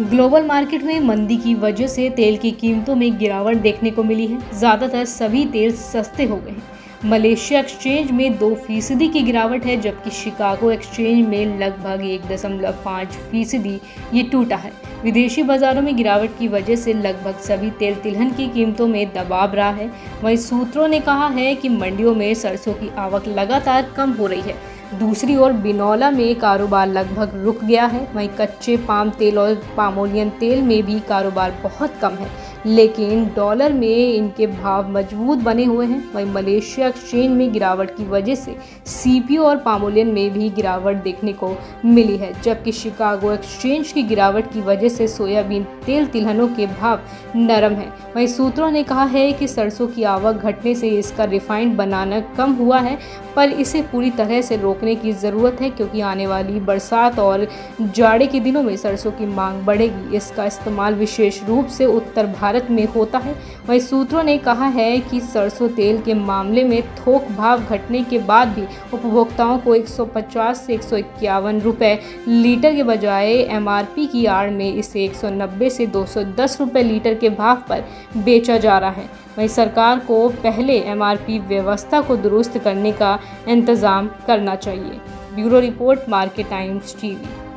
Global market में मंदी की वजह से तेल की कीमतों में गिरावट देखने को मिली है। ज़्यादातर सभी तेल सस्ते हो गए हैं। मलेशिया एक्सचेंज में दो फ़ीसदी की गिरावट है, जबकि शिकागो एक्सचेंज में लगभग एक दशमलव पाँच फ़ीसदी ये टूटा है। विदेशी बाजारों में गिरावट की वजह से लगभग सभी तेल तिलहन की कीमतों में दबाव रहा है। वहीं सूत्रों ने कहा है कि मंडियों में सरसों की आवक लगातार कम हो रही है। दूसरी ओर बिनौला में कारोबार लगभग रुक गया है। वहीं कच्चे पाम तेल और पामोलियन तेल में भी कारोबार बहुत कम है। लेकिन डॉलर में इनके भाव मज़बूत बने हुए हैं। वहीं मलेशिया एक्सचेंज में गिरावट की वजह से सीपीओ और पामोलियन में भी गिरावट देखने को मिली है, जबकि शिकागो एक्सचेंज की गिरावट की वजह से सोयाबीन तेल तिलहनों के भाव नरम है। वहीं सूत्रों ने कहा है कि सरसों की आवक घटने से इसका रिफाइंड बनाना कम हुआ है, पर इसे पूरी तरह से रोकने की ज़रूरत है, क्योंकि आने वाली बरसात और जाड़े के दिनों में सरसों की मांग बढ़ेगी। इसका इस्तेमाल विशेष रूप से उत्तर भारत में होता है। वहीं सूत्रों ने कहा है कि सरसों तेल के मामले में थोक भाव घटने के बाद भी उपभोक्ताओं को 150 से एक सौ इक्यावन रुपए लीटर के बजाय एमआरपी की आड़ में इसे 190 से 210 रुपए लीटर के भाव पर बेचा जा रहा है। वहीं सरकार को पहले एमआरपी व्यवस्था को दुरुस्त करने का इंतज़ाम करना चाहिए। Bureau report, Market Times, TV.